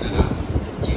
在